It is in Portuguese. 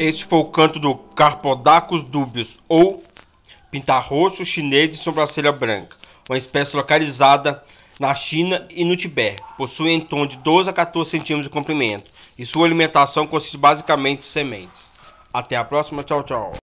Este foi o canto do Carpodacus dubius, ou pintarroço chinês de sobrancelha branca, uma espécie localizada na China e no Tibete. Possui em tom de 12 a 14 centímetros de comprimento e sua alimentação consiste basicamente de sementes. Até a próxima, tchau, tchau.